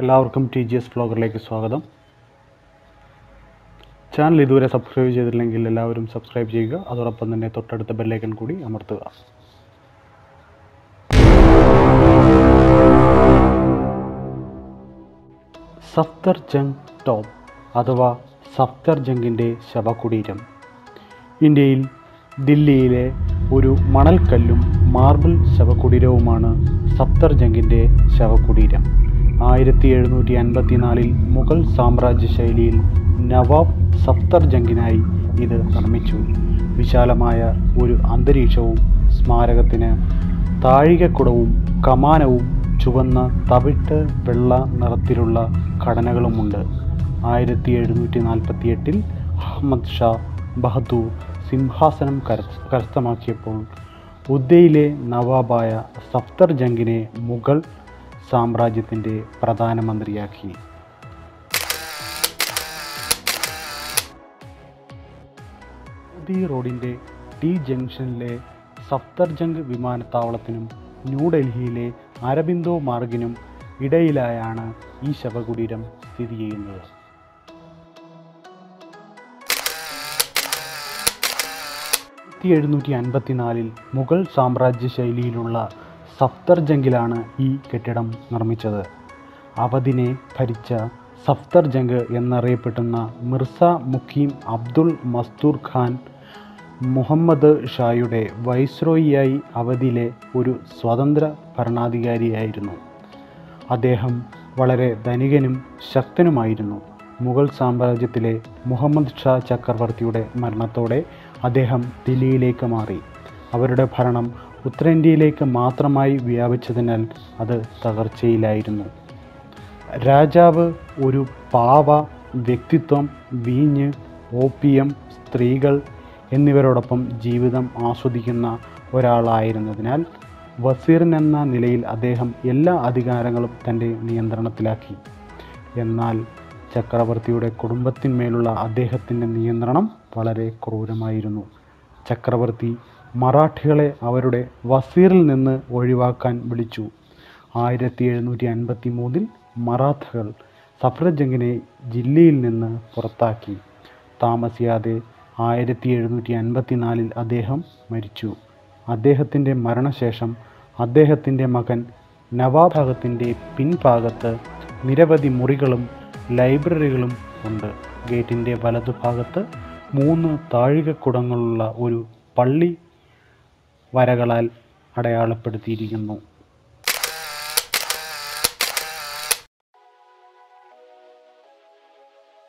എല്ലാവർക്കും T G S ബ്ലോഗറിലേക്ക് സ്വാഗതം. Channel ഇതുവരെ സബ്സ്ക്രൈബ് ചെയ്തില്ലെങ്കിൽ എല്ലാവരും സബ്സ്ക്രൈബ് ചെയ്യുക. അതോടൊപ്പം തന്നെ തൊട്ടടുത്ത ബെല്ലൈക്കൺ കൂടി അമർത്തുക. സഫ്തർ ജംഗ് ടോപ്പ് അഥവാ സഫ്തർ ജംഗിന്റെ ശവകുടീരം. ഇന്ത്യയിൽ ദില്ലിയിലെ ഒരു മണൽക്കല്ലും മാർബിൾ ശവകുടീരവുമാണ് സഫ്തർ ജംഗിന്റെ ശവകുടീരം. ആയിരത്തി എഴുന്നൂറ്റി അൻപത്തിനാലിൽ മുഗൾ സാമ്രാജ്യ ശൈലിയിൽ നവാബ് സഫ്തർ സഫ്തർജംഗിനായി ഇത് നിർമ്മിച്ചു. വിശാലമായ ഒരു അന്തരീക്ഷവും സ്മാരകത്തിന് താഴികക്കുടവും കമാനവും ചുവന്ന തവിട്ട് വെള്ള നിറത്തിലുള്ള ഘടനകളുമുണ്ട്. ആയിരത്തി എഴുന്നൂറ്റി നാൽപ്പത്തി എട്ടിൽ അഹമ്മദ് ഷാ ബഹദൂർ സിംഹാസനം കര കരസ്ഥമാക്കിയപ്പോൾ ഉദ്ദയിലെ നവാബായ സഫ്തർ ജംഗിനെ മുഗൾ സാമ്രാജ്യത്തിന്റെ പ്രധാനമന്ത്രിയാക്കി. മോദി റോഡിന്റെ ടി ജംഗ്ഷനിലെ സഫ്തർജംഗ് വിമാനത്താവളത്തിനും ന്യൂഡൽഹിയിലെ അരബിന്ദോ മാർഗിനും ഇടയിലായാണ് ഈ ശവകുടീരം സ്ഥിതി ചെയ്യുന്നത്. ആയിരത്തി എഴുന്നൂറ്റി അൻപത്തിനാലിൽ മുഗൾ സാമ്രാജ്യ ശൈലിയിലുള്ള സഫ്തർജംഗിലാണ് ഈ കെട്ടിടം നിർമ്മിച്ചത്. അവധിനെ ഭരിച്ച സഫ്തർജംഗ് എന്നറിയപ്പെടുന്ന മിർസ മുഖീം അബ്ദുൾ മസ്തൂർ ഖാൻ മുഹമ്മദ് ഷായുടെ വൈസ്രോയിയായി അവധിയിലെ ഒരു സ്വതന്ത്ര ഭരണാധികാരിയായിരുന്നു. അദ്ദേഹം വളരെ ധനികനും ശക്തനുമായിരുന്നു. മുഗൾ സാമ്രാജ്യത്തിലെ മുഹമ്മദ് ഷാ ചക്രവർത്തിയുടെ മരണത്തോടെ അദ്ദേഹം ദില്ലിയിലേക്ക് മാറി. അവരുടെ ഭരണം ഉത്തരേന്ത്യയിലേക്ക് മാത്രമായി വ്യാപിച്ചതിനാൽ അത് തകർച്ചയിലായിരുന്നു. രാജാവ് ഒരു പാവ വ്യക്തിത്വം വീഞ്ഞ് ഓപ്പിയം സ്ത്രീകൾ എന്നിവരോടൊപ്പം ജീവിതം ആസ്വദിക്കുന്ന ഒരാളായിരുന്നതിനാൽ വസീറിൻ എന്ന നിലയിൽ അദ്ദേഹം എല്ലാ അധികാരങ്ങളും തന്റെ നിയന്ത്രണത്തിലാക്കി. എന്നാൽ ചക്രവർത്തിയുടെ കുടുംബത്തിന്മേലുള്ള അദ്ദേഹത്തിന്റെ നിയന്ത്രണം വളരെ ക്രൂരമായിരുന്നു. ചക്രവർത്തി മറാഠികളെ അവരുടെ വസീറിൽ നിന്ന് ഒഴിവാക്കാൻ വിളിച്ചു. ആയിരത്തി എഴുന്നൂറ്റി അൻപത്തി മൂന്നിൽ മറാത്തകൾ സഫ്രജംഗിനെ ജില്ലയിൽ നിന്ന് പുറത്താക്കി. താമസിയാതെ ആയിരത്തി എഴുന്നൂറ്റി അൻപത്തി നാലിൽ അദ്ദേഹം മരിച്ചു. അദ്ദേഹത്തിന്റെ മരണശേഷം അദ്ദേഹത്തിന്റെ മകൻ നവാഭാഗത്തിന്റെ പിൻഭാഗത്ത് നിരവധി മുറികളും ലൈബ്രറികളും ഉണ്ട്. ഗേറ്റിന്റെ വലതുഭാഗത്ത് മൂന്ന് താഴികക്കുടങ്ങളുള്ള ഒരു പള്ളി വരകളാൽ അടയാളപ്പെടുത്തിയിരിക്കുന്നു.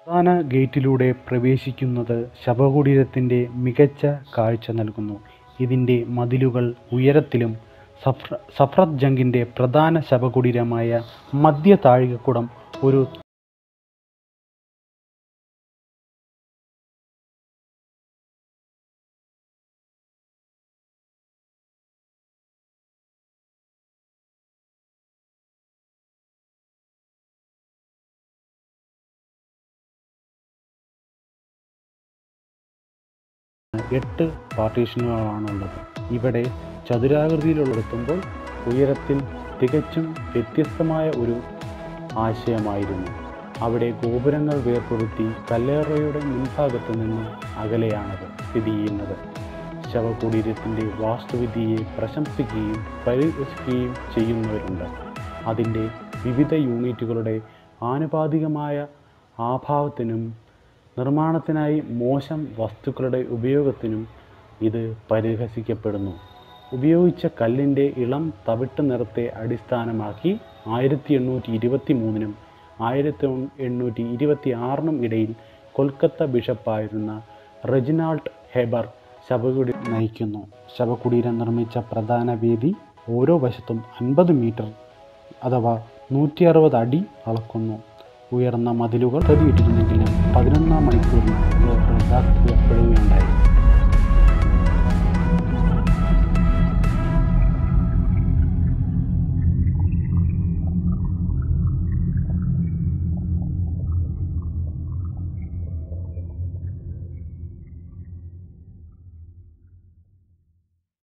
പ്രധാന ഗേറ്റിലൂടെ പ്രവേശിക്കുന്നത് ശവകുടീരത്തിന്റെ മികച്ച കാഴ്ച നൽകുന്നു. ഇതിന്റെ മതിലുകൾ ഉയരത്തിലും സഫ്ര സഫ്രത് ജംഗിന്റെ പ്രധാന ശവകുടീരമായ മധ്യ താഴികക്കുടം ഒരു എട്ട് പാർട്ടീഷനുകളാണുള്ളത്. ഇവിടെ ചതുരാകൃതിയിലുള്ളെത്തുമ്പോൾ ഉയരത്തിൽ തികച്ചും വ്യത്യസ്തമായ ഒരു ആശയമായിരുന്നു. അവിടെ ഗോപുരങ്ങൾ വേർപെടുത്തി കല്ലേറയുടെ മുൻഭാഗത്ത് നിന്ന് അകലെയാണത് സ്ഥിതി ചെയ്യുന്നത്. ശവകുടീരത്തിന്റെ വാസ്തുവിദ്യയെ പ്രശംസിക്കുകയും പരിഹസിക്കുകയും ചെയ്യുന്നവരുണ്ട്. അതിന്റെ വിവിധ യൂണിറ്റുകളുടെ ആനുപാതികമായ ആഭാവത്തിനും നിർമ്മാണത്തിനായി മോശം വസ്തുക്കളുടെ ഉപയോഗത്തിനും ഇത് പരിഹസിക്കപ്പെടുന്നു. ഉപയോഗിച്ച കല്ലിന്റെ ഇളം തവിട്ട് നിറത്തെ അടിസ്ഥാനമാക്കി ആയിരത്തി എണ്ണൂറ്റി ഇരുപത്തി മൂന്നിനും ആയിരത്തി എണ്ണൂറ്റി ഇരുപത്തി ആറിനും ഇടയിൽ കൊൽക്കത്ത ബിഷപ്പായിരുന്ന റെജിനാൾഡ് ഹെബർ ശവകുടി നയിക്കുന്നു ശവകുടീരം നിർമ്മിച്ച പ്രധാന വേദി ഓരോ വശത്തും അൻപത് മീറ്റർ അഥവാ നൂറ്റി അറുപത് അടി അളക്കുന്നു. ഉയർന്ന മതിലുകൾ തടിയിട്ടിരുന്നെങ്കിലും പതിനൊന്നാം മണിക്കൂറിൽ റദ്ദാക്കപ്പെടുകയുണ്ടായി